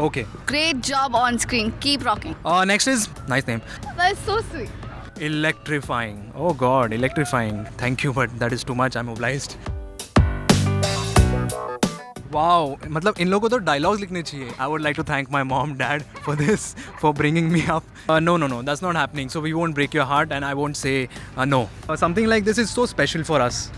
Okay. Great job on screen. Keep rocking. Uh, next is nice name. That's so sweet. Electrifying. Oh God, electrifying. Thank you, but that is too much. I'm obliged. Wow, मतलब इन लोगों को तो dialogues लिखने चाहिए. I would like to thank my mom, dad for this, for bringing me up. Uh, no, no, no, that's not happening. So we won't break your heart, and I won't say uh, no. Uh, something like this is so special for us.